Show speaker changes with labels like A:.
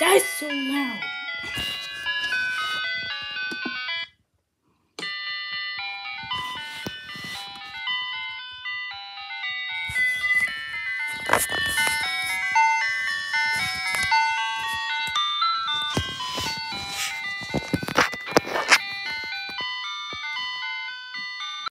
A: That's so loud.